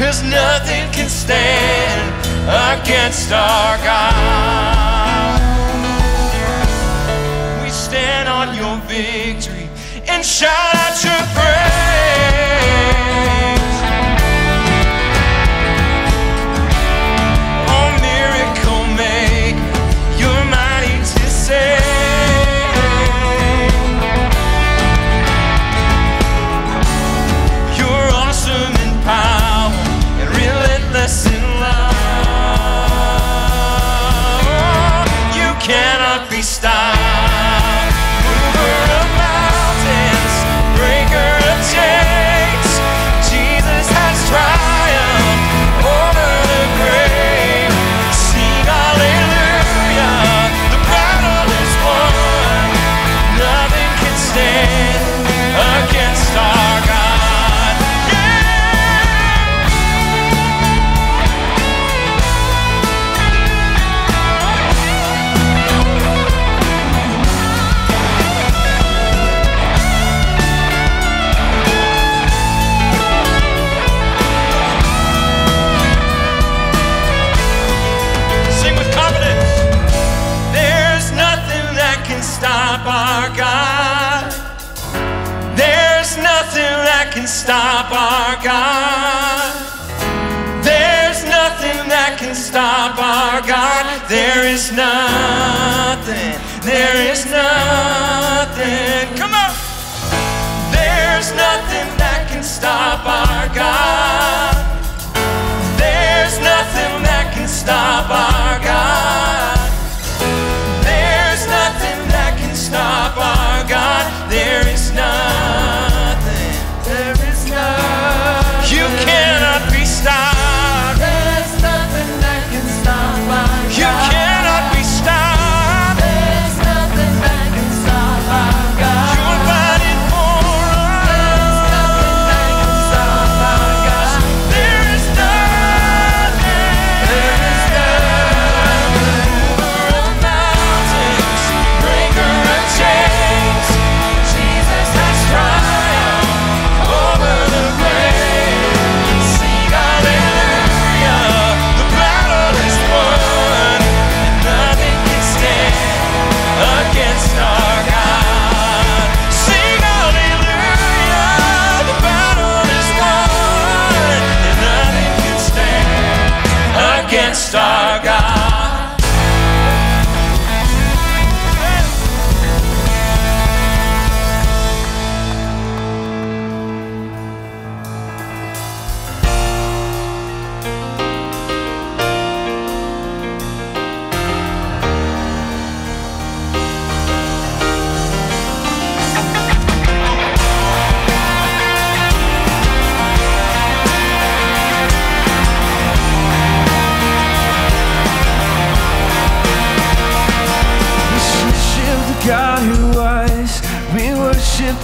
Cause nothing can stand against our God. We stand on your victory and shout out your praise. our God. There's nothing that can stop our God. There is nothing. There is nothing.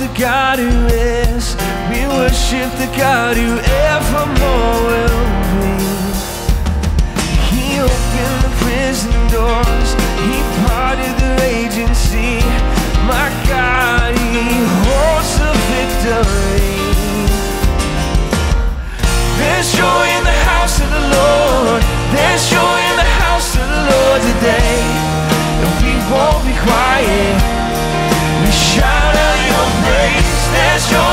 the God who is. We worship the God who evermore will be. He opened the prison doors. He parted the raging sea. My God, He holds the victory. There's joy in the house of the Lord. There's joy in the house of the Lord today. And we won't be quiet praise. There's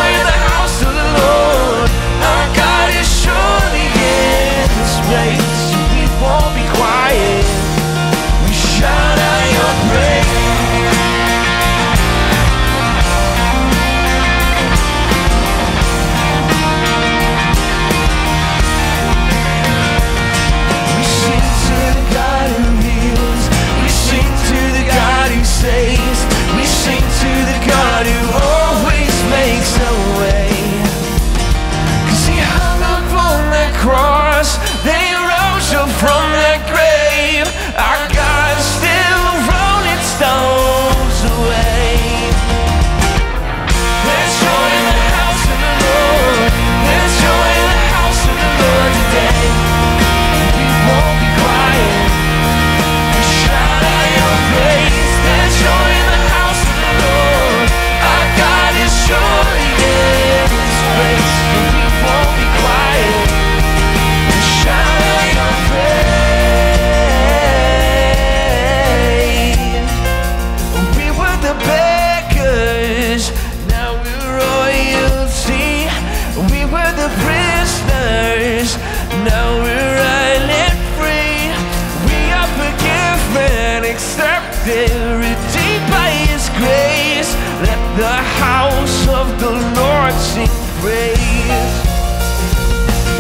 accepted, redeemed by His grace. Let the house of the Lord sing praise.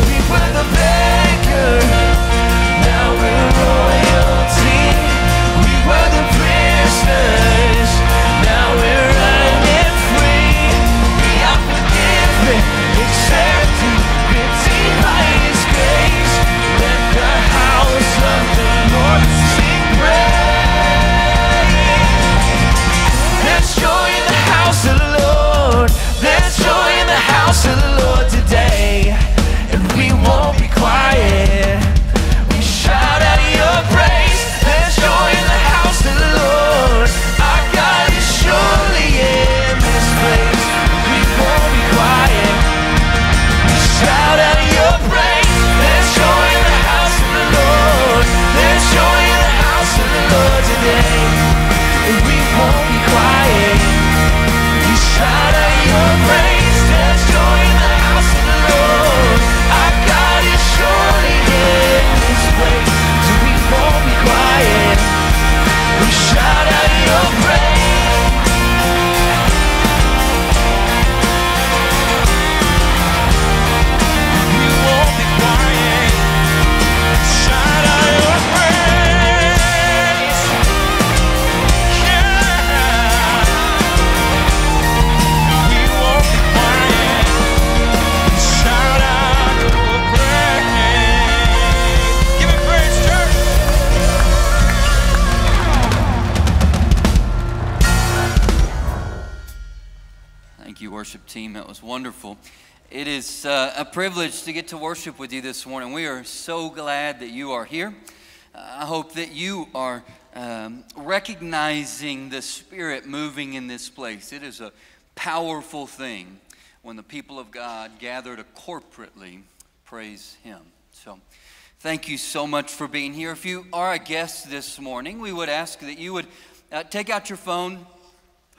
We were the beggars. Now we're royalty. We were the prisoners. You, worship team. That was wonderful. It is uh, a privilege to get to worship with you this morning. We are so glad that you are here. Uh, I hope that you are um, recognizing the Spirit moving in this place. It is a powerful thing when the people of God gather to corporately praise Him. So, thank you so much for being here. If you are a guest this morning, we would ask that you would uh, take out your phone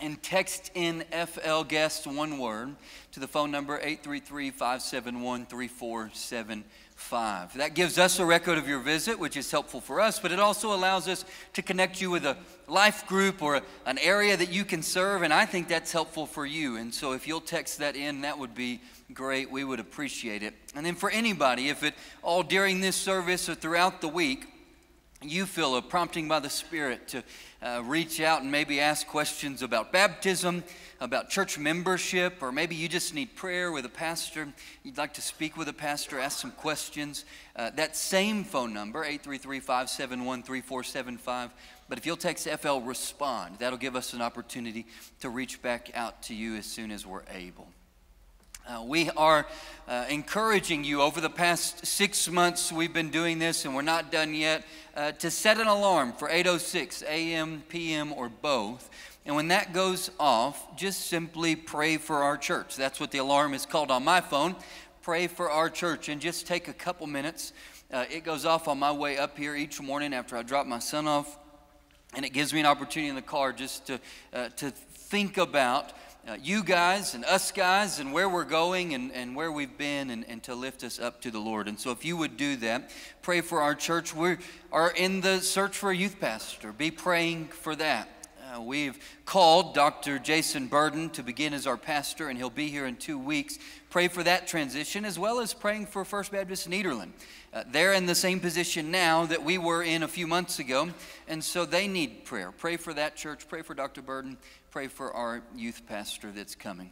and text in FL guest one word to the phone number 833-571-3475. That gives us a record of your visit, which is helpful for us, but it also allows us to connect you with a life group or a- an area that you can serve, and I think that's helpful for you. And so if you'll text that in, that would be great. We would appreciate it. And then for anybody, if it all during this service or throughout the week, you feel a prompting by the Spirit to uh, reach out and maybe ask questions about baptism, about church membership, or maybe you just need prayer with a pastor, you'd like to speak with a pastor, ask some questions, uh, that same phone number, 833 571 3475. But if you'll text FL respond, that'll give us an opportunity to reach back out to you as soon as we're able. Uh, we are uh, encouraging you over the past six months we've been doing this and we're not done yet uh, to set an alarm for 806 a.m p.m or both. And when that goes off just simply pray for our church. That's what the alarm is called on my phone. Pray for our church and just take a couple minutes. Uh, it goes off on my way up here each morning after i drop my son off. And it gives me an opportunity in the car just to, uh, to think about uh, you guys and us guys and where we're going and, and where we've been and, and to lift us up to the Lord. And so if you would do that, pray for our church. We are in the search for a youth pastor. Be praying for that. Uh, we've called Dr. Jason Burden to begin as our pastor, and he'll be here in two weeks. Pray for that transition, as well as praying for First Baptist Nederland. Uh, they're in the same position now that we were in a few months ago, and so they need prayer. Pray for that church. Pray for Dr. Burden pray for our youth pastor that's coming.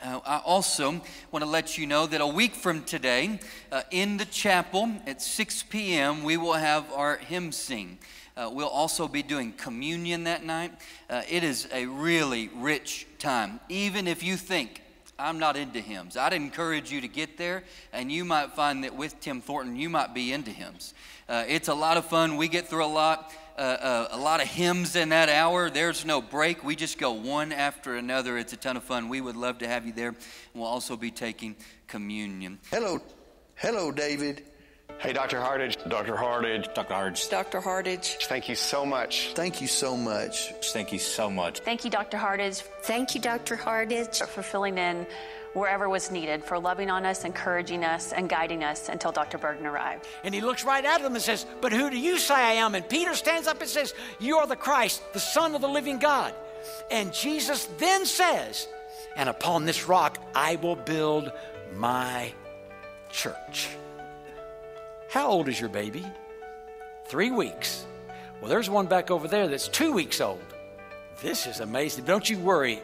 Uh, I also want to let you know that a week from today, uh, in the chapel at 6 p.m., we will have our hymn sing. Uh, we'll also be doing communion that night. Uh, it is a really rich time. Even if you think, I'm not into hymns, I'd encourage you to get there, and you might find that with Tim Thornton, you might be into hymns. Uh, it's a lot of fun. We get through a lot uh, uh, a lot of hymns in that hour. There's no break. We just go one after another. It's a ton of fun. We would love to have you there. We'll also be taking communion. Hello, hello, David. Hey, Dr. Hardage. Dr. Hardage. Dr. Hardage. Dr. Hardage. Thank you so much. Thank you so much. Thank you so much. Thank you, Dr. Hardage. Thank you, Dr. Hardage. For filling in wherever was needed, for loving on us, encouraging us, and guiding us until Dr. Burden arrived. And he looks right at them and says, But who do you say I am? And Peter stands up and says, You are the Christ, the Son of the living God. And Jesus then says, And upon this rock I will build my church. How old is your baby? Three weeks. Well, there's one back over there that's two weeks old. This is amazing. Don't you worry.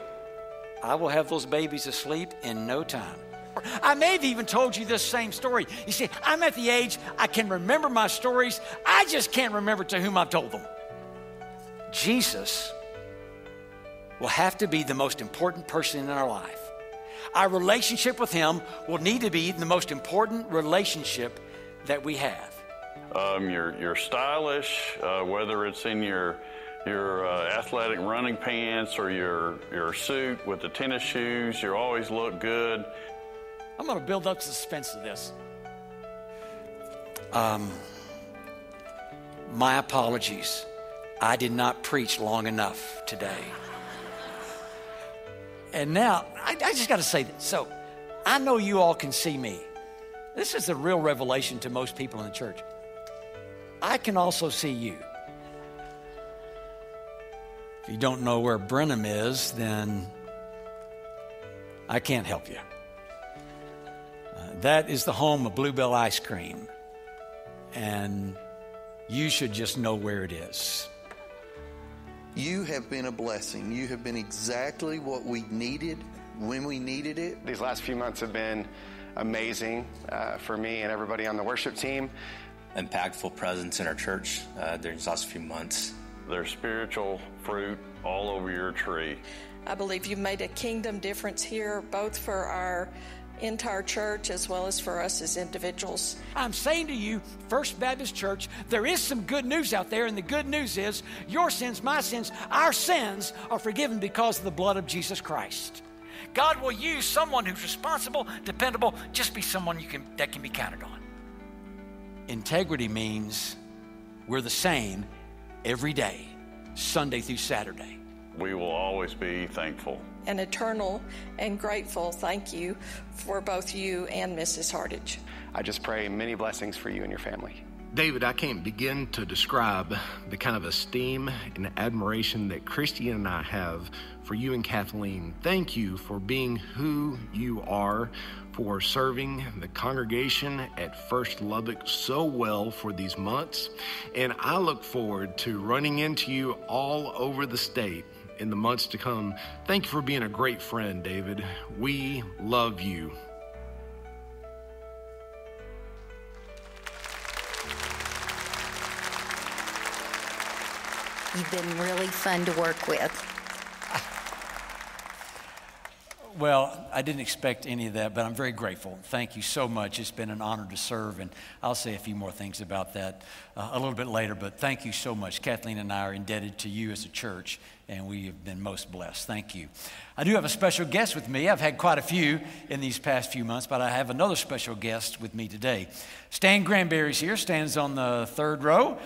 I will have those babies asleep in no time. I may have even told you this same story. You see, I'm at the age I can remember my stories, I just can't remember to whom I've told them. Jesus will have to be the most important person in our life. Our relationship with Him will need to be the most important relationship that we have. Um, you're, you're stylish, uh, whether it's in your your uh, athletic running pants or your, your suit with the tennis shoes. You always look good. I'm going to build up suspense to this. Um, my apologies. I did not preach long enough today. And now, I, I just got to say this. So, I know you all can see me. This is a real revelation to most people in the church. I can also see you. If you don't know where Brenham is, then I can't help you. Uh, that is the home of Bluebell Ice Cream. And you should just know where it is. You have been a blessing. You have been exactly what we needed when we needed it. These last few months have been amazing uh, for me and everybody on the worship team. Impactful presence in our church uh, during these last few months. There's spiritual fruit all over your tree. I believe you've made a kingdom difference here, both for our entire church as well as for us as individuals. I'm saying to you, First Baptist Church, there is some good news out there, and the good news is your sins, my sins, our sins are forgiven because of the blood of Jesus Christ. God will use someone who's responsible, dependable, just be someone you can, that can be counted on. Integrity means we're the same every day, Sunday through Saturday. We will always be thankful. An eternal and grateful thank you for both you and Mrs. Hardage. I just pray many blessings for you and your family. David, I can't begin to describe the kind of esteem and admiration that Christian and I have for you and Kathleen. Thank you for being who you are, for serving the congregation at First Lubbock so well for these months. And I look forward to running into you all over the state in the months to come. Thank you for being a great friend, David. We love you. You've been really fun to work with. Well, I didn't expect any of that, but I'm very grateful. Thank you so much. It's been an honor to serve, and I'll say a few more things about that uh, a little bit later. But thank you so much. Kathleen and I are indebted to you as a church, and we have been most blessed. Thank you. I do have a special guest with me. I've had quite a few in these past few months, but I have another special guest with me today. Stan Granberry's here, stands on the third row.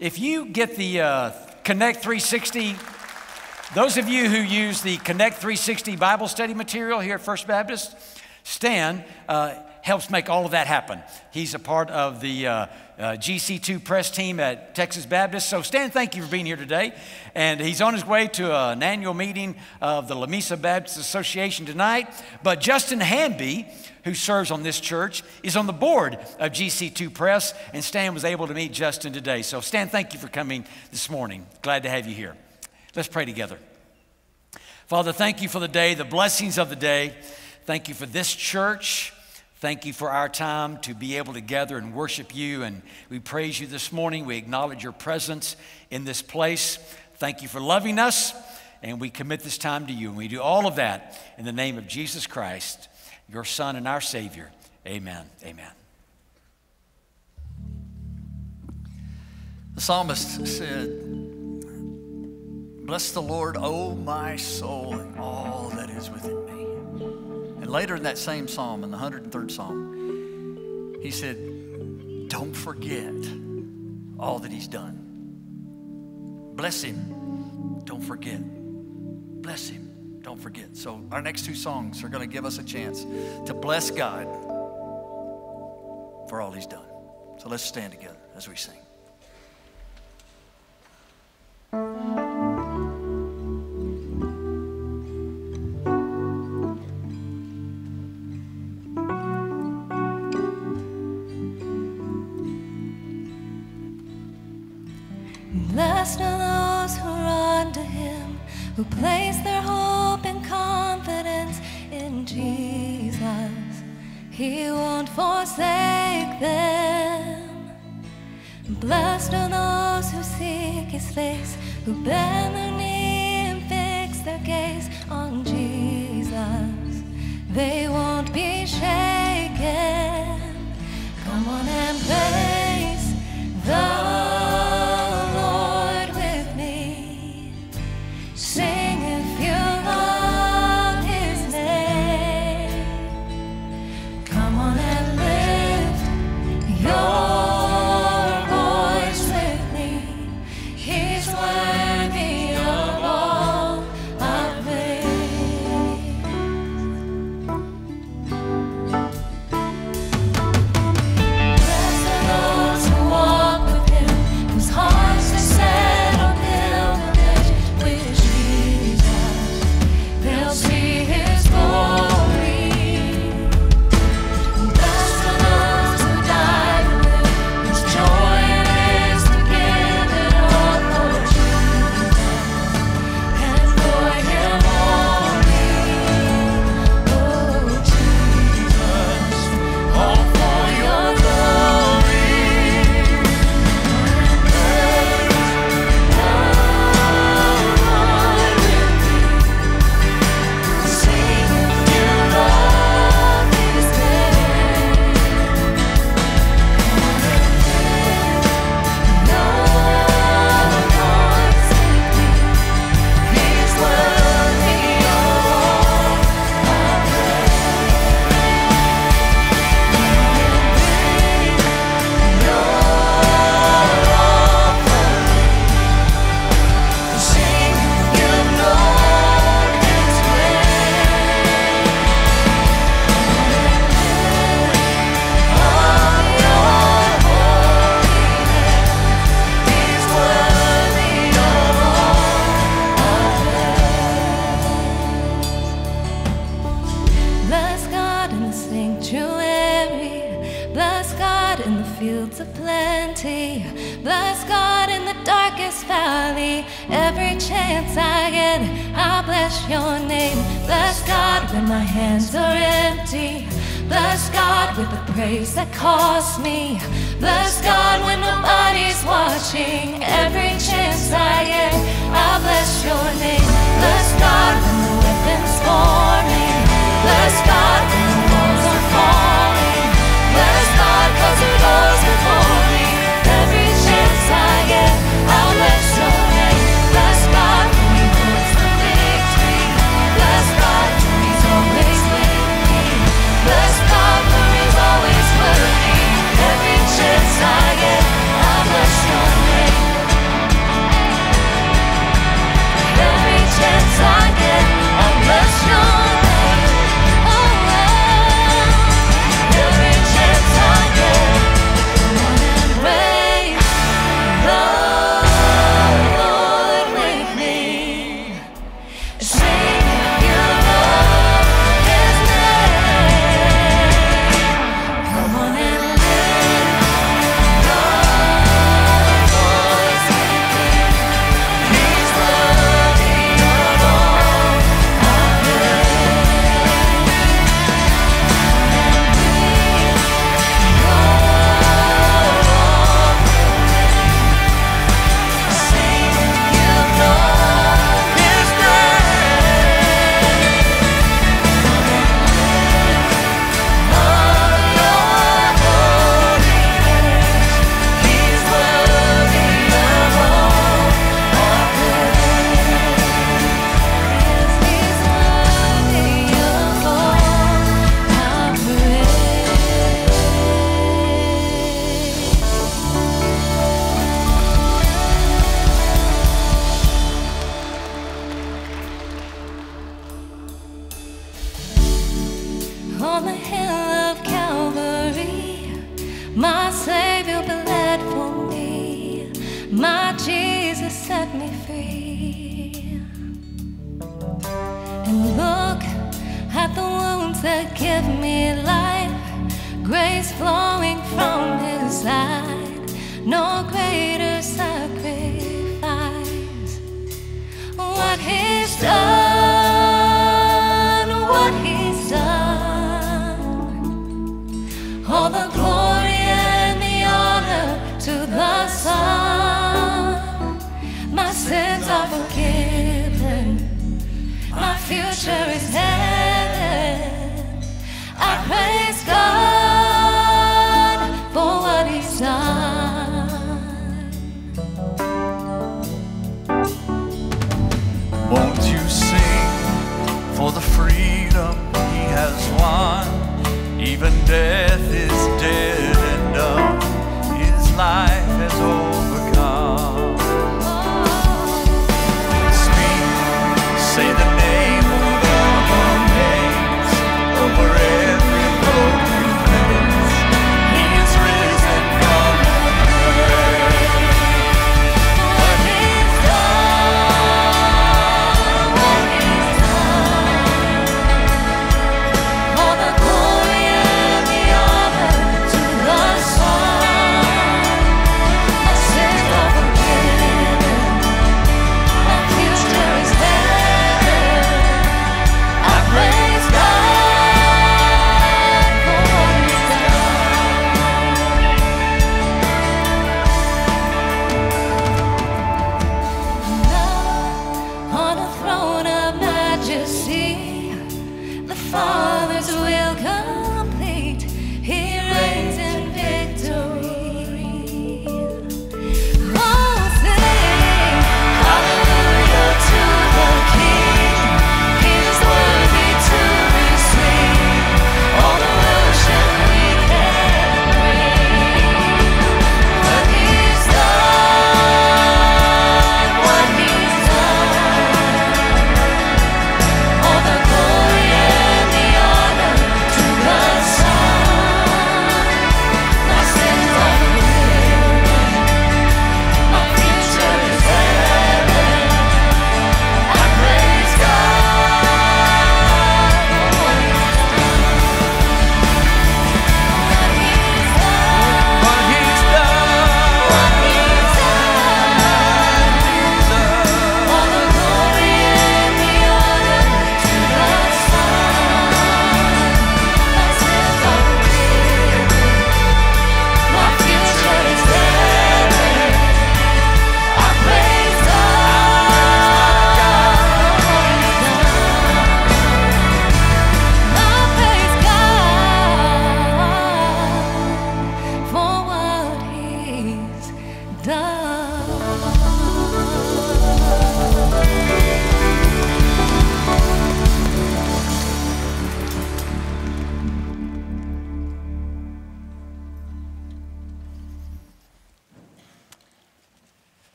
If you get the uh, Connect 360 those of you who use the Connect 360 Bible study material here at First Baptist, Stan uh, helps make all of that happen. He's a part of the uh, uh, GC2 press team at Texas Baptist. So, Stan, thank you for being here today. And he's on his way to an annual meeting of the Lamesa Baptist Association tonight. But Justin Hanby, who serves on this church, is on the board of GC2 Press, and Stan was able to meet Justin today. So, Stan, thank you for coming this morning. Glad to have you here. Let's pray together. Father, thank you for the day, the blessings of the day. Thank you for this church. Thank you for our time to be able to gather and worship you. And we praise you this morning. We acknowledge your presence in this place. Thank you for loving us. And we commit this time to you. And we do all of that in the name of Jesus Christ, your Son and our Savior. Amen. Amen. The psalmist said, Bless the Lord, O my soul, and all that is within me. Later in that same psalm, in the 103rd psalm, he said, Don't forget all that he's done. Bless him. Don't forget. Bless him. Don't forget. So, our next two songs are going to give us a chance to bless God for all he's done. So, let's stand together as we sing. Blessed are those who run to him, who place their hope and confidence in Jesus. He won't forsake them. Blessed are those who seek his face, who bend their knee and fix their gaze on Jesus. They won't be shaken. Come on and praise chance I get, I'll bless your name. Bless God when my hands are empty. Bless God with the praise that costs me. Bless God when nobody's watching. Every chance I get, I'll bless your name. Bless God when the weapons forming. Bless God when the walls are falling. Bless God 'cause He goes before me. Every chance I get,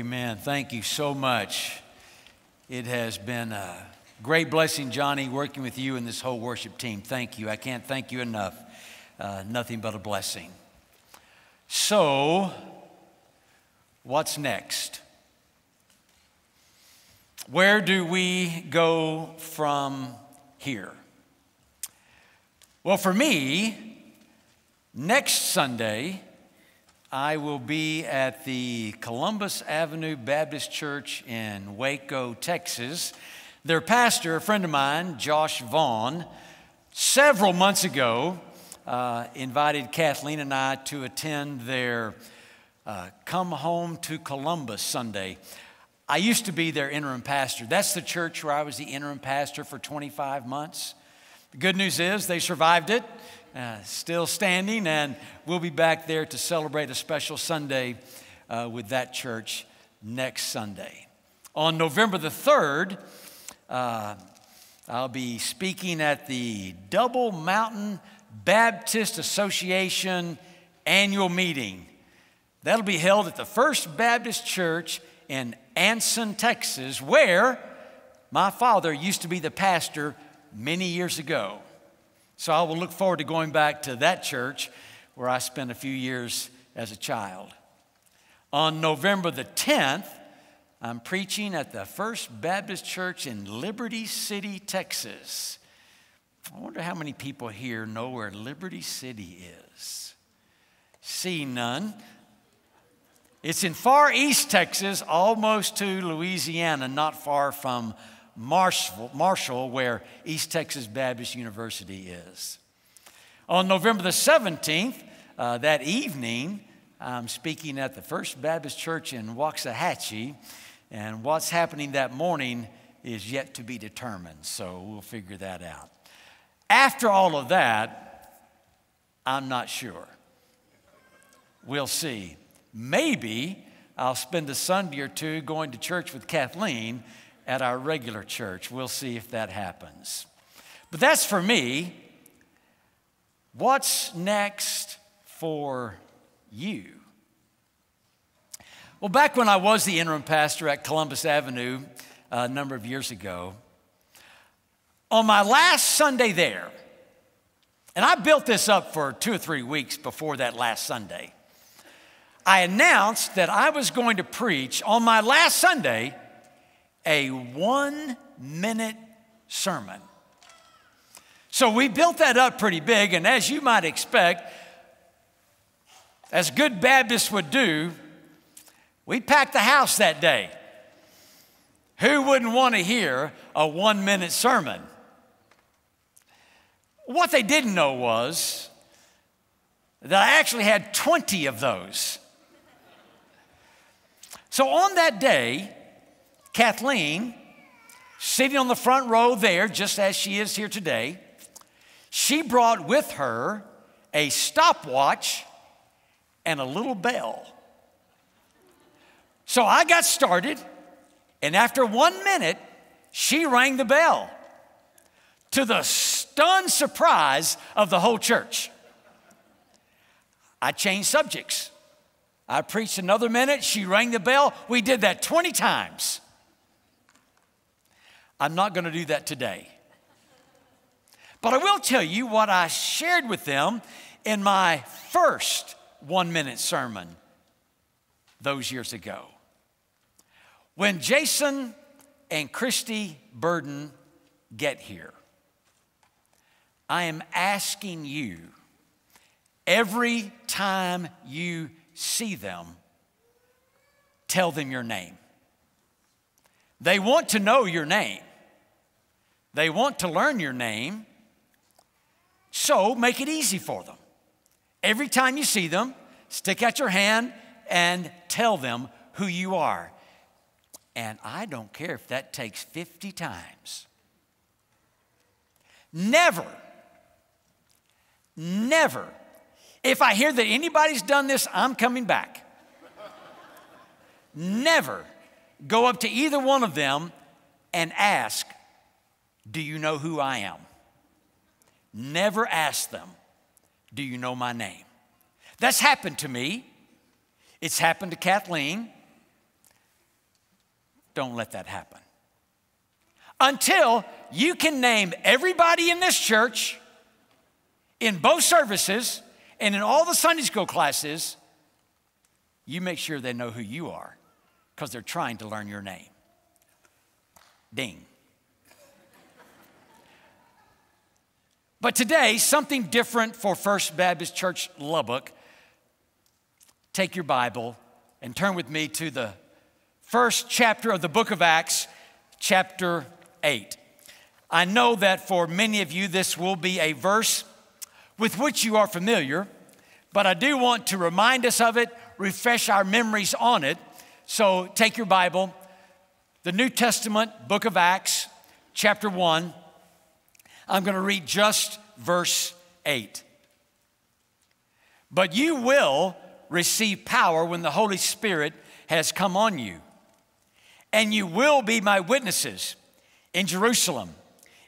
Amen. Thank you so much. It has been a great blessing, Johnny, working with you and this whole worship team. Thank you. I can't thank you enough. Uh, nothing but a blessing. So, what's next? Where do we go from here? Well, for me, next Sunday, I will be at the Columbus Avenue Baptist Church in Waco, Texas. Their pastor, a friend of mine, Josh Vaughn, several months ago uh, invited Kathleen and I to attend their uh, Come Home to Columbus Sunday. I used to be their interim pastor. That's the church where I was the interim pastor for 25 months. The good news is they survived it uh, still standing, and we'll be back there to celebrate a special Sunday uh, with that church next Sunday. On November the 3rd, uh, I'll be speaking at the Double Mountain Baptist Association annual meeting. That'll be held at the First Baptist Church in Anson, Texas, where my father used to be the pastor many years ago. So I will look forward to going back to that church where I spent a few years as a child. On November the 10th, I'm preaching at the First Baptist Church in Liberty City, Texas. I wonder how many people here know where Liberty City is. See none. It's in far east Texas, almost to Louisiana, not far from Marshall, Marshall, where East Texas Baptist University is. On November the 17th, uh, that evening, I'm speaking at the First Baptist Church in Waxahachie, and what's happening that morning is yet to be determined, so we'll figure that out. After all of that, I'm not sure. We'll see. Maybe I'll spend a Sunday or two going to church with Kathleen at our regular church. We'll see if that happens. But that's for me. What's next for you? Well, back when I was the interim pastor at Columbus Avenue uh, a number of years ago, on my last Sunday there, and I built this up for two or three weeks before that last Sunday, I announced that I was going to preach on my last Sunday a one minute sermon. So we built that up pretty big, and as you might expect, as good Baptists would do, we packed the house that day. Who wouldn't want to hear a one minute sermon? What they didn't know was that I actually had 20 of those. So on that day, Kathleen, sitting on the front row there, just as she is here today, she brought with her a stopwatch and a little bell. So I got started, and after one minute, she rang the bell to the stunned surprise of the whole church. I changed subjects. I preached another minute, she rang the bell. We did that 20 times. I'm not going to do that today. But I will tell you what I shared with them in my first one minute sermon those years ago. When Jason and Christy Burden get here, I am asking you every time you see them, tell them your name. They want to know your name. They want to learn your name, so make it easy for them. Every time you see them, stick out your hand and tell them who you are. And I don't care if that takes 50 times. Never, never, if I hear that anybody's done this, I'm coming back. never go up to either one of them and ask, do you know who I am? Never ask them, Do you know my name? That's happened to me. It's happened to Kathleen. Don't let that happen. Until you can name everybody in this church, in both services, and in all the Sunday school classes, you make sure they know who you are because they're trying to learn your name. Ding. But today, something different for First Baptist Church Lubbock. Take your Bible and turn with me to the first chapter of the book of Acts, chapter 8. I know that for many of you, this will be a verse with which you are familiar, but I do want to remind us of it, refresh our memories on it. So take your Bible, the New Testament, book of Acts, chapter 1. I'm going to read just verse 8. But you will receive power when the Holy Spirit has come on you, and you will be my witnesses in Jerusalem,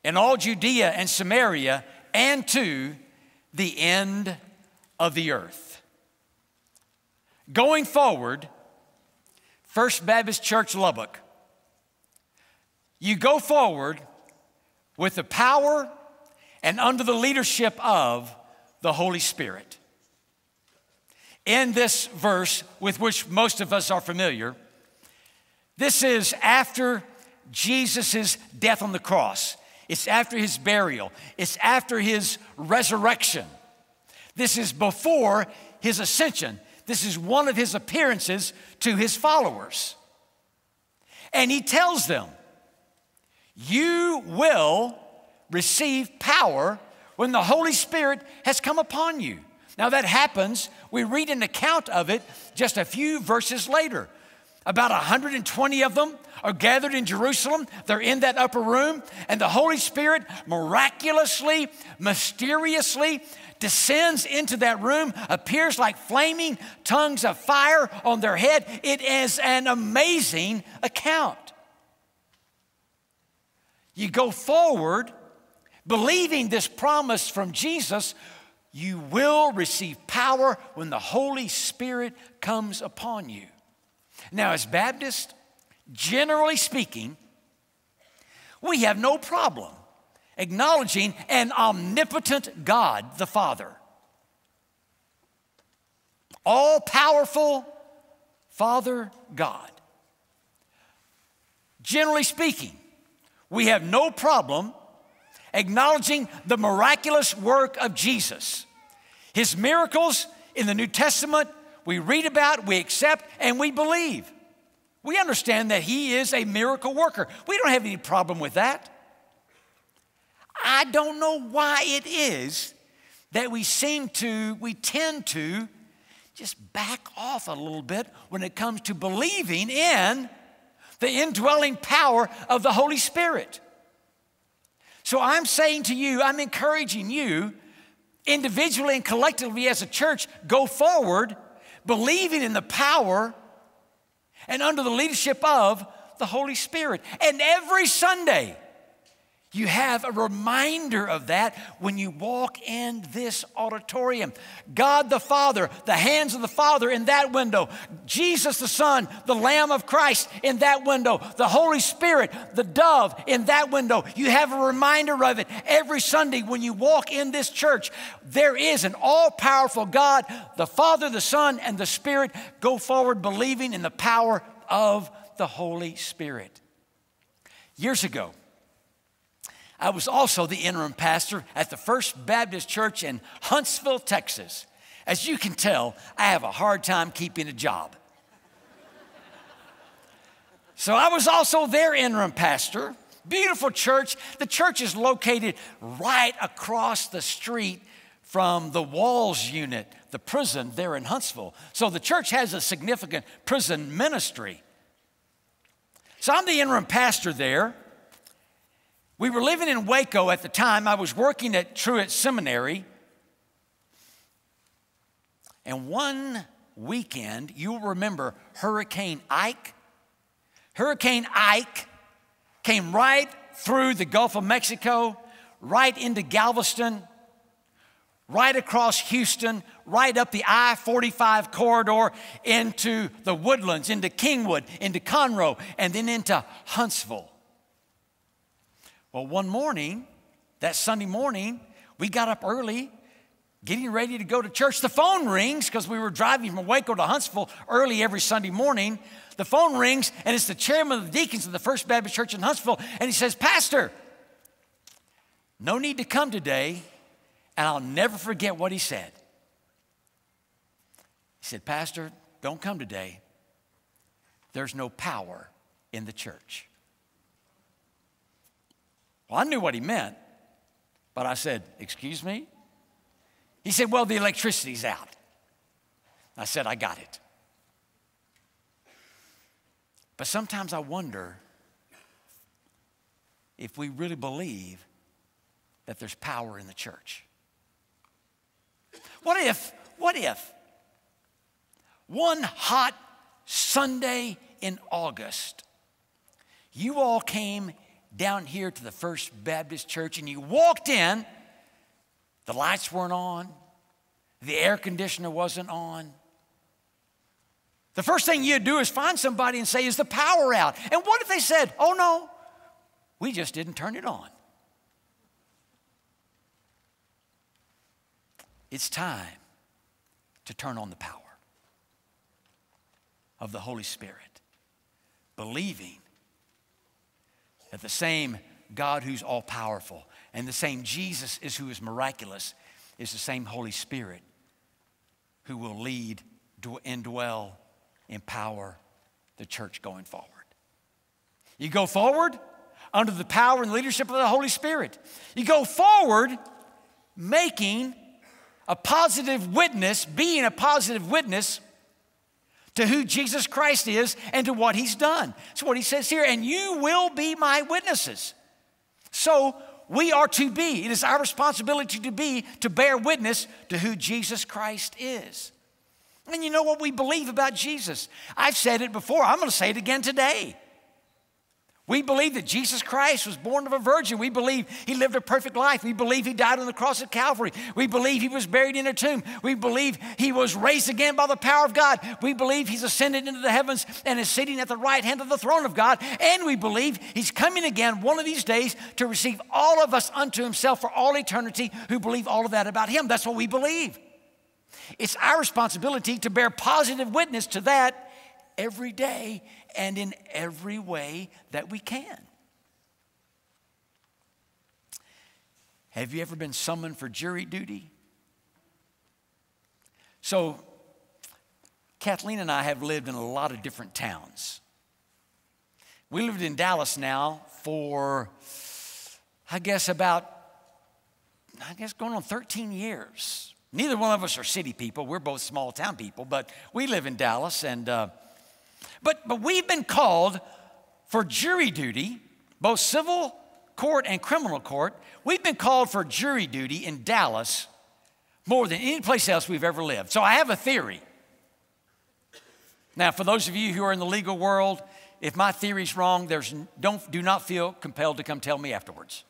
in all Judea and Samaria, and to the end of the earth. Going forward, First Baptist Church Lubbock, you go forward with the power and under the leadership of the Holy Spirit. In this verse, with which most of us are familiar, this is after Jesus' death on the cross. It's after his burial. It's after his resurrection. This is before his ascension. This is one of his appearances to his followers. And he tells them, You will receive power when the Holy Spirit has come upon you. Now, that happens, we read an account of it just a few verses later. About 120 of them are gathered in Jerusalem. They're in that upper room, and the Holy Spirit miraculously, mysteriously descends into that room, appears like flaming tongues of fire on their head. It is an amazing account. You go forward believing this promise from Jesus, you will receive power when the Holy Spirit comes upon you. Now, as Baptists, generally speaking, we have no problem acknowledging an omnipotent God, the Father. All powerful Father God. Generally speaking, we have no problem acknowledging the miraculous work of Jesus. His miracles in the New Testament, we read about, we accept, and we believe. We understand that He is a miracle worker. We don't have any problem with that. I don't know why it is that we seem to, we tend to just back off a little bit when it comes to believing in the indwelling power of the Holy Spirit. So I'm saying to you, I'm encouraging you, individually and collectively as a church, go forward believing in the power and under the leadership of the Holy Spirit. And every Sunday, you have a reminder of that when you walk in this auditorium. God the Father, the hands of the Father in that window, Jesus the Son, the Lamb of Christ in that window, the Holy Spirit, the dove in that window. You have a reminder of it every Sunday when you walk in this church. There is an all powerful God, the Father, the Son, and the Spirit. Go forward believing in the power of the Holy Spirit. Years ago, I was also the interim pastor at the First Baptist Church in Huntsville, Texas. As you can tell, I have a hard time keeping a job. So I was also their interim pastor. Beautiful church. The church is located right across the street from the Walls unit, the prison there in Huntsville. So the church has a significant prison ministry. So I'm the interim pastor there. We were living in Waco at the time. I was working at Truett Seminary. And one weekend, you'll remember Hurricane Ike. Hurricane Ike came right through the Gulf of Mexico, right into Galveston, right across Houston, right up the I 45 corridor into the woodlands, into Kingwood, into Conroe, and then into Huntsville. Well, one morning, that Sunday morning, we got up early, getting ready to go to church. The phone rings because we were driving from Waco to Huntsville early every Sunday morning. The phone rings, and it's the chairman of the deacons of the First Baptist Church in Huntsville, and he says, Pastor, no need to come today, and I'll never forget what he said. He said, Pastor, don't come today. There's no power in the church. Well, I knew what he meant, but I said, Excuse me? He said, Well, the electricity's out. I said, I got it. But sometimes I wonder if we really believe that there's power in the church. What if, what if one hot Sunday in August, you all came down here to the First Baptist Church and you walked in, the lights weren't on, the air conditioner wasn't on. The first thing you'd do is find somebody and say, Is the power out? And what if they said, Oh no, we just didn't turn it on? It's time to turn on the power of the Holy Spirit, believing that the same God who's all powerful and the same Jesus is who is miraculous is the same Holy Spirit who will lead, indwell, empower the church going forward. You go forward under the power and leadership of the Holy Spirit. You go forward making a positive witness, being a positive witness to who Jesus Christ is and to what he's done. That's what he says here, and you will be my witnesses. So we are to be, it is our responsibility to be, to bear witness to who Jesus Christ is. And you know what we believe about Jesus? I've said it before, I'm gonna say it again today. We believe that Jesus Christ was born of a virgin. We believe he lived a perfect life. We believe he died on the cross of Calvary. We believe he was buried in a tomb. We believe he was raised again by the power of God. We believe he's ascended into the heavens and is sitting at the right hand of the throne of God. And we believe he's coming again one of these days to receive all of us unto himself for all eternity who believe all of that about him. That's what we believe. It's our responsibility to bear positive witness to that every day and in every way that we can. Have you ever been summoned for jury duty? So, Kathleen and I have lived in a lot of different towns. We lived in Dallas now for, I guess, about, I guess, going on 13 years. Neither one of us are city people. We're both small town people, but we live in Dallas and uh, but, but we've been called for jury duty, both civil court and criminal court. We've been called for jury duty in Dallas more than any place else we've ever lived. So I have a theory. Now, for those of you who are in the legal world, if my theory's wrong, there's, don't, do not feel compelled to come tell me afterwards.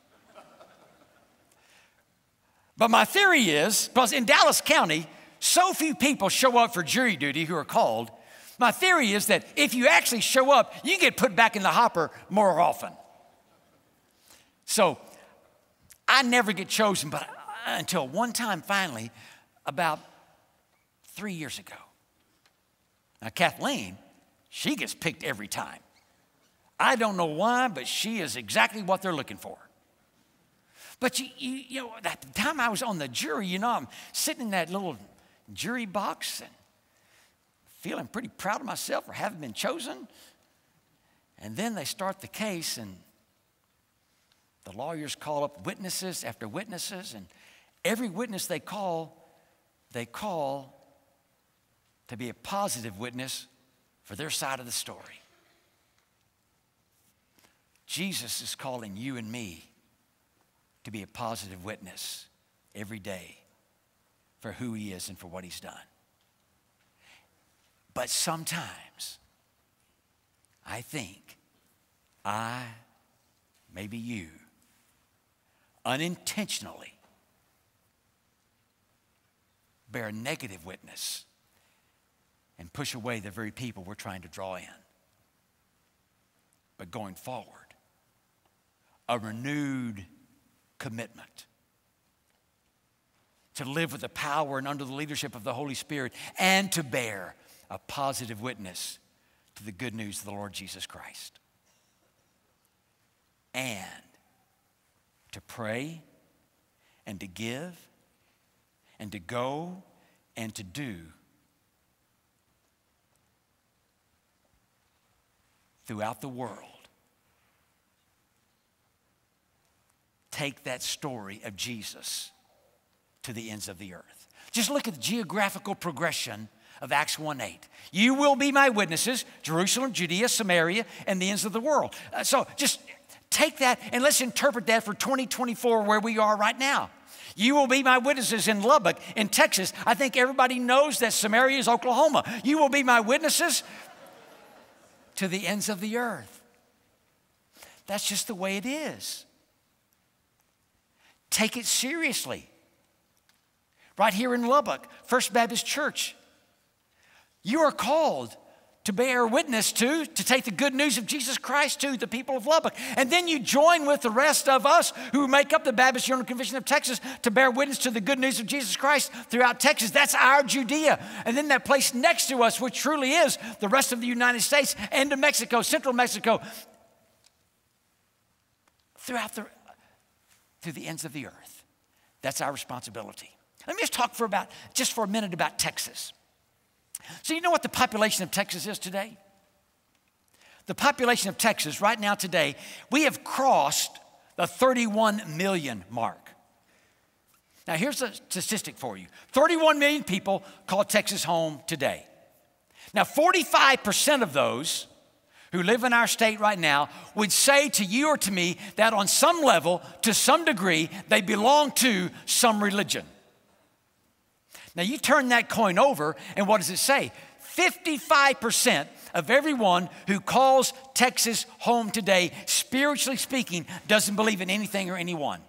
But my theory is because in Dallas County, so few people show up for jury duty who are called my theory is that if you actually show up, you get put back in the hopper more often. So I never get chosen, but until one time finally, about three years ago. Now, Kathleen, she gets picked every time. I don't know why, but she is exactly what they're looking for. But you, you, you know, at the time I was on the jury, you know, I'm sitting in that little jury box and feeling pretty proud of myself for having been chosen. And then they start the case, and the lawyers call up witnesses after witnesses, and every witness they call, they call to be a positive witness for their side of the story. Jesus is calling you and me to be a positive witness every day for who he is and for what he's done. But sometimes I think I, maybe you, unintentionally bear a negative witness and push away the very people we're trying to draw in. But going forward, a renewed commitment to live with the power and under the leadership of the Holy Spirit and to bear a positive witness to the good news of the Lord Jesus Christ. And to pray and to give and to go and to do throughout the world. Take that story of Jesus to the ends of the earth. Just look at the geographical progression of Acts 1 8. You will be my witnesses, Jerusalem, Judea, Samaria, and the ends of the world. Uh, so just take that and let's interpret that for 2024 where we are right now. You will be my witnesses in Lubbock, in Texas. I think everybody knows that Samaria is Oklahoma. You will be my witnesses to the ends of the earth. That's just the way it is. Take it seriously. Right here in Lubbock, First Baptist Church, you are called to bear witness to, to take the good news of Jesus Christ to the people of Lubbock. And then you join with the rest of us who make up the Baptist General Convention of Texas to bear witness to the good news of Jesus Christ throughout Texas. That's our Judea. And then that place next to us, which truly is the rest of the United States and to Mexico, central Mexico, throughout the, through the ends of the earth. That's our responsibility. Let me just talk for about, just for a minute about Texas. So, you know what the population of Texas is today? The population of Texas right now, today, we have crossed the 31 million mark. Now, here's a statistic for you 31 million people call Texas home today. Now, 45% of those who live in our state right now would say to you or to me that on some level, to some degree, they belong to some religion. Now you turn that coin over, and what does it say? 55% of everyone who calls Texas home today, spiritually speaking, doesn't believe in anything or anyone.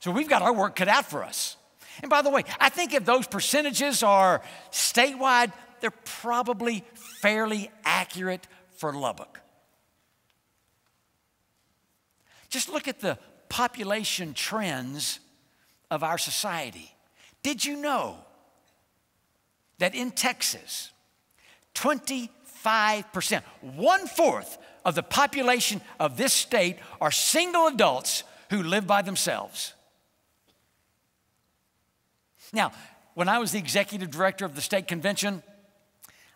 So we've got our work cut out for us. And by the way, I think if those percentages are statewide, they're probably fairly accurate for Lubbock. Just look at the population trends of our society. Did you know that in Texas, 25%, one fourth of the population of this state are single adults who live by themselves? Now, when I was the executive director of the state convention,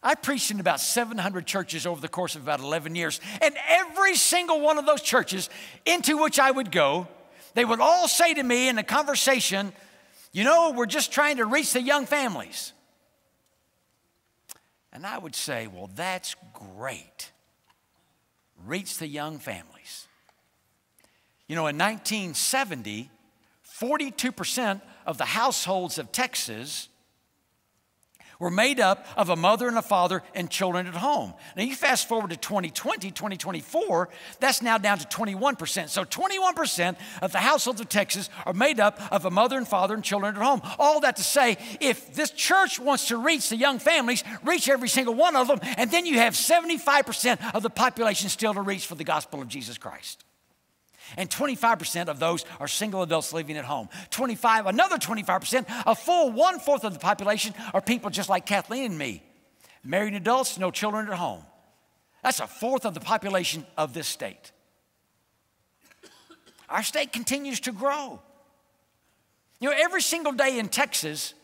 I preached in about 700 churches over the course of about 11 years. And every single one of those churches into which I would go, they would all say to me in a conversation, you know, we're just trying to reach the young families. And I would say, Well, that's great. Reach the young families. You know, in 1970, 42% of the households of Texas were made up of a mother and a father and children at home. Now, you fast forward to 2020, 2024, that's now down to 21%. So, 21% of the households of Texas are made up of a mother and father and children at home. All that to say, if this church wants to reach the young families, reach every single one of them, and then you have 75% of the population still to reach for the gospel of Jesus Christ and 25% of those are single adults living at home. 25, another 25%, a full one fourth of the population are people just like Kathleen and me, married adults, no children at home. That's a fourth of the population of this state. Our state continues to grow. You know, every single day in Texas,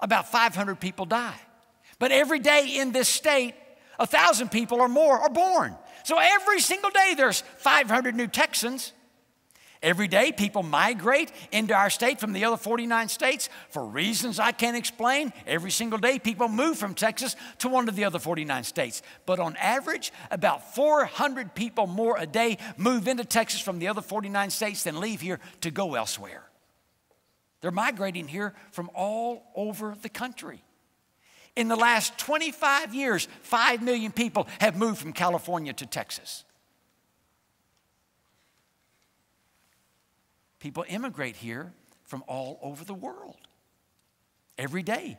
about 500 people die. But every day in this state, a thousand people or more are born. So every single day there's 500 new Texans. Every day, people migrate into our state from the other 49 states for reasons I can't explain. Every single day, people move from Texas to one of the other 49 states. But on average, about 400 people more a day move into Texas from the other 49 states than leave here to go elsewhere. They're migrating here from all over the country. In the last 25 years, 5 million people have moved from California to Texas. People immigrate here from all over the world. Every day.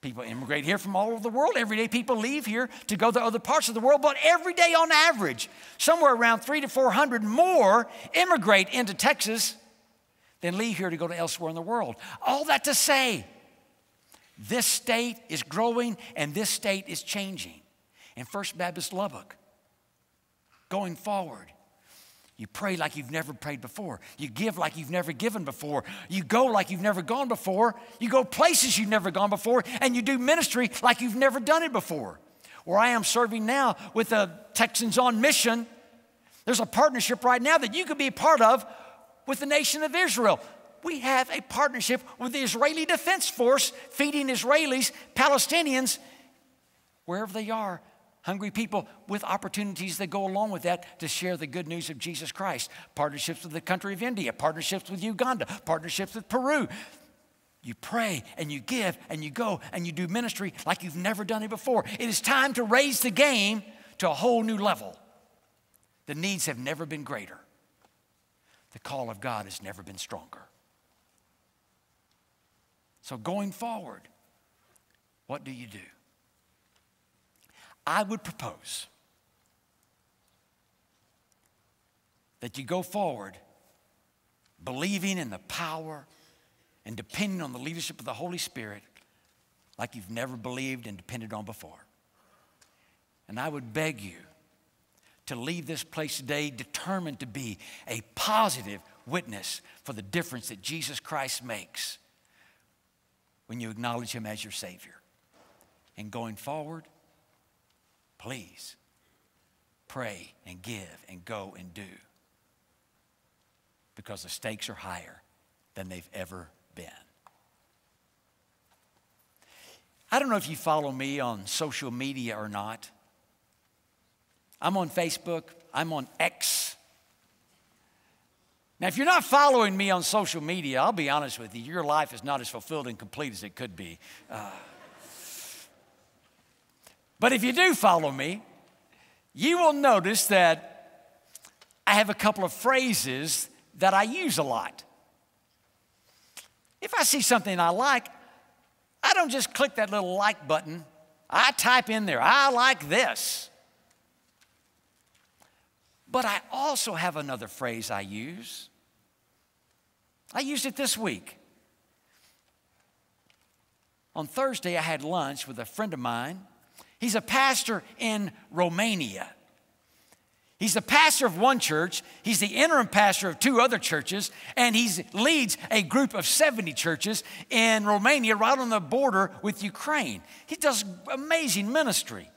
People immigrate here from all over the world. Every day, people leave here to go to other parts of the world. But every day, on average, somewhere around three to 400 more immigrate into Texas than leave here to go to elsewhere in the world. All that to say, this state is growing and this state is changing. In First Baptist Lubbock, going forward, you pray like you've never prayed before. You give like you've never given before. You go like you've never gone before. You go places you've never gone before. And you do ministry like you've never done it before. Where I am serving now with the Texans on Mission, there's a partnership right now that you could be a part of with the nation of Israel. We have a partnership with the Israeli Defense Force feeding Israelis, Palestinians, wherever they are, hungry people with opportunities that go along with that to share the good news of Jesus Christ. Partnerships with the country of India, partnerships with Uganda, partnerships with Peru. You pray and you give and you go and you do ministry like you've never done it before. It is time to raise the game to a whole new level. The needs have never been greater. The call of God has never been stronger. So, going forward, what do you do? I would propose that you go forward believing in the power and depending on the leadership of the Holy Spirit like you've never believed and depended on before. And I would beg you to leave this place today determined to be a positive witness for the difference that Jesus Christ makes when you acknowledge Him as your Savior. And going forward, please pray and give and go and do because the stakes are higher than they've ever been. I don't know if you follow me on social media or not. I'm on Facebook, I'm on X. Now, if you're not following me on social media, I'll be honest with you, your life is not as fulfilled and complete as it could be. Uh, but if you do follow me, you will notice that I have a couple of phrases that I use a lot. If I see something I like, I don't just click that little like button. I type in there, I like this. But I also have another phrase I use. I used it this week. On Thursday, I had lunch with a friend of mine. He's a pastor in Romania. He's the pastor of one church, he's the interim pastor of two other churches, and he leads a group of 70 churches in Romania right on the border with Ukraine. He does amazing ministry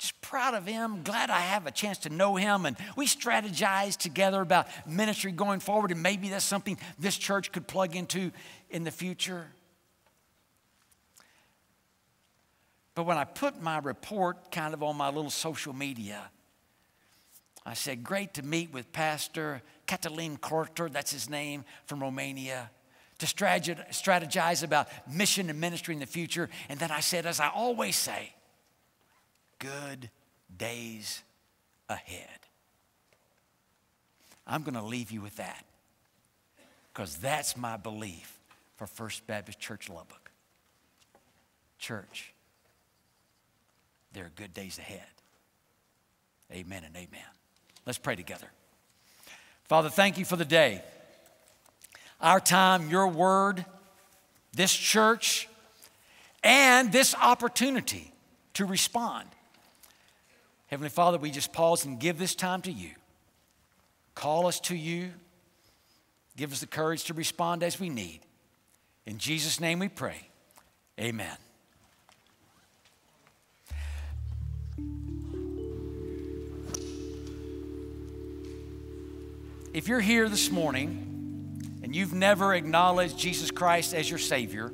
just proud of him. Glad I have a chance to know him. And we strategize together about ministry going forward. And maybe that's something this church could plug into in the future. But when I put my report kind of on my little social media, I said, Great to meet with Pastor Catalin Korter, that's his name, from Romania, to strategize about mission and ministry in the future. And then I said, as I always say, good days ahead. I'm going to leave you with that because that's my belief for First Baptist Church Lubbock. Church, there are good days ahead. Amen and amen. Let's pray together. Father, thank you for the day. Our time, your word, this church, and this opportunity to respond. Heavenly Father, we just pause and give this time to you. Call us to you. Give us the courage to respond as we need. In Jesus' name we pray. Amen. If you're here this morning and you've never acknowledged Jesus Christ as your Savior,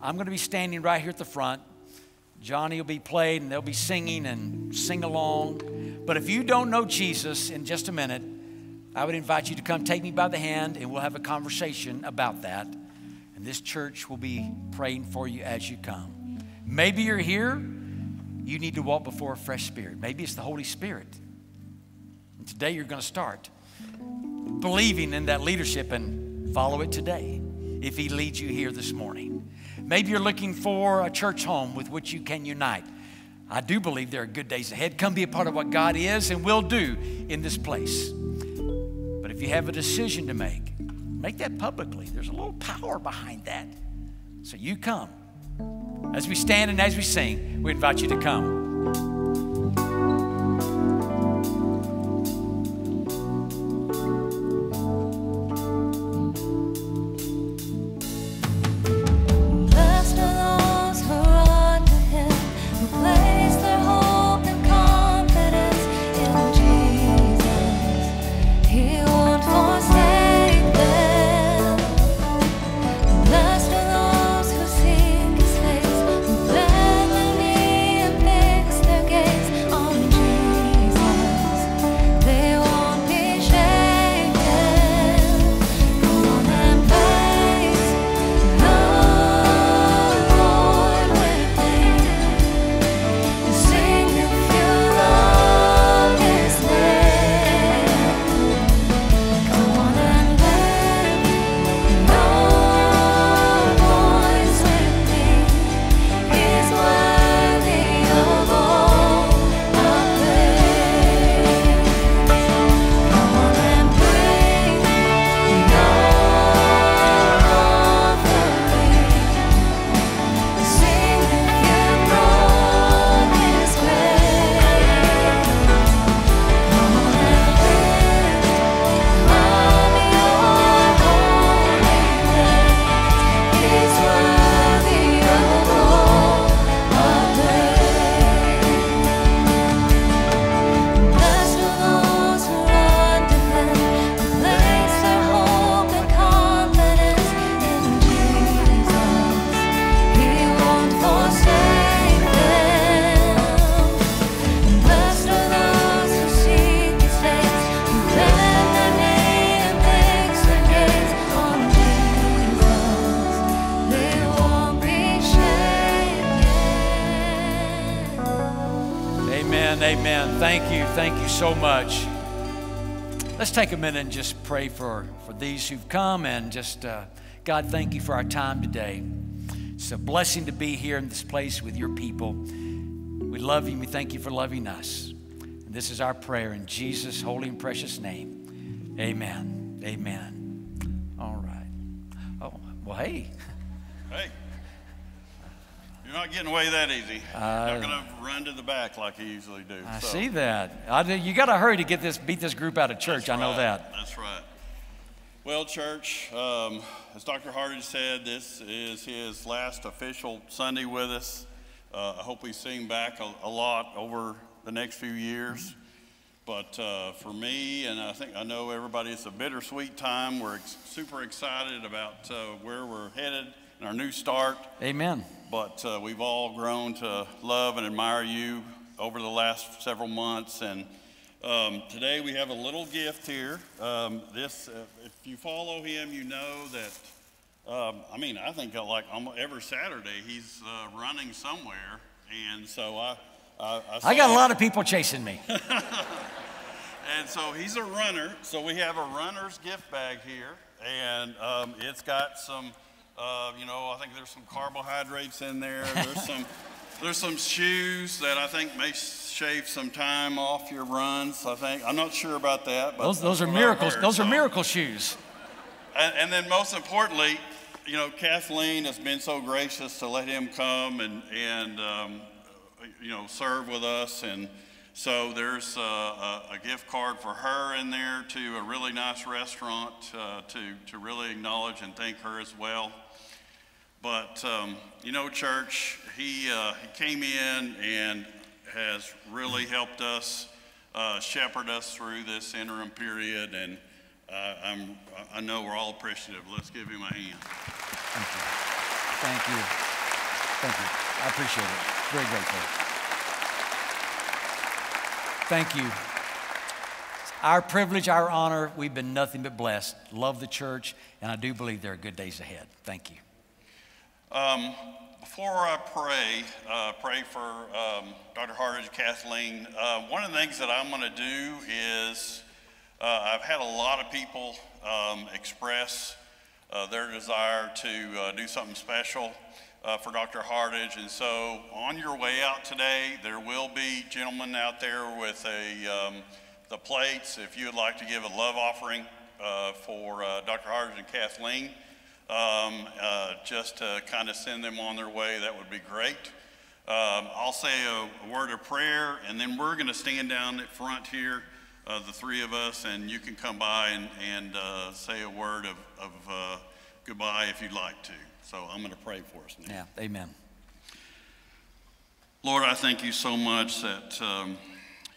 I'm going to be standing right here at the front. Johnny will be played and they'll be singing and sing along. But if you don't know Jesus in just a minute, I would invite you to come take me by the hand and we'll have a conversation about that. And this church will be praying for you as you come. Maybe you're here, you need to walk before a fresh spirit. Maybe it's the Holy Spirit. And today you're going to start believing in that leadership and follow it today if He leads you here this morning. Maybe you're looking for a church home with which you can unite. I do believe there are good days ahead. Come be a part of what God is and will do in this place. But if you have a decision to make, make that publicly. There's a little power behind that. So you come. As we stand and as we sing, we invite you to come. Amen. Thank you, thank you so much. Let's take a minute and just pray for, for these who've come and just, uh, God, thank you for our time today. It's a blessing to be here in this place with your people. We love you. We thank you for loving us. And this is our prayer in Jesus' holy and precious name. Amen. Amen. All right. Oh, well, hey. Hey, not getting away that easy. Uh, not going to run to the back like you usually do. I so. see that. I, you got to hurry to get this, beat this group out of church. I know that. That's right. Well, church, um, as Dr. Hardage said, this is his last official Sunday with us. Uh, I hope we see him back a, a lot over the next few years. But uh, for me, and I think I know everybody, it's a bittersweet time. We're ex- super excited about uh, where we're headed and our new start. Amen. But uh, we've all grown to love and admire you over the last several months. And um, today we have a little gift here. Um, this, uh, if you follow him, you know that. Um, I mean, I think like almost every Saturday he's uh, running somewhere, and so I. I, I got a lot of people chasing me. and so he's a runner. So we have a runner's gift bag here, and um, it's got some, uh, you know, I think there's some carbohydrates in there. There's some, there's some shoes that I think may shave some time off your runs. I think I'm not sure about that, but Those, those are that's what I miracles. heard. Those are miracle shoes. and, and then most importantly, you know, Kathleen has been so gracious to let him come and, and um, you know, serve with us. And so there's a, a, a gift card for her in there to a really nice restaurant uh, to, to really acknowledge and thank her as well. But, um, you know, church, he, uh, he came in and has really helped us uh, shepherd us through this interim period. And uh, I'm, I know we're all appreciative. Let's give him a hand. Thank you. Thank you. Thank you. I appreciate it. Very grateful. Thank you. It's our privilege, our honor. We've been nothing but blessed. Love the church, and I do believe there are good days ahead. Thank you. Um, before I pray, uh, pray for um, Dr. Hardage, Kathleen. Uh, one of the things that I'm going to do is uh, I've had a lot of people um, express uh, their desire to uh, do something special uh, for Dr. Hardage. And so on your way out today, there will be gentlemen out there with a, um, the plates. If you would like to give a love offering for Dr. Hardage and Kathleen, um, uh, just to kind of send them on their way, that would be great. Um, I'll say a, a word of prayer, and then we're going to stand down at front here, uh, the three of us, and you can come by and, and uh, say a word of, of uh, goodbye if you'd like to. So I'm going to pray for us now. Yeah, amen. Lord, I thank you so much that um,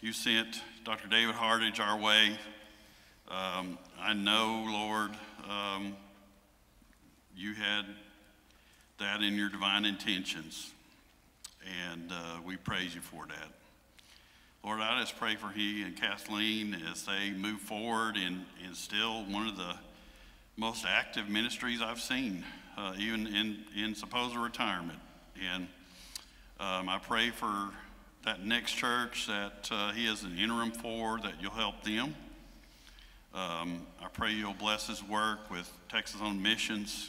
you sent Dr. David Hardage our way. Um, I know, Lord, um, you had that in your divine intentions, and uh, we praise you for that. Lord, I just pray for he and Kathleen as they move forward in, in still one of the most active ministries I've seen, uh, even in, in supposed retirement. And um, I pray for that next church that uh, he is an interim for, that you'll help them. Um, I pray you'll bless his work with Texas on Missions,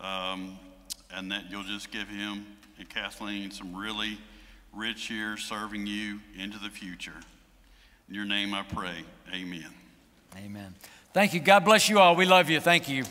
um, and that you'll just give him and Kathleen some really rich years serving you into the future. In your name I pray. Amen. Amen. Thank you. God bless you all. We love you. Thank you.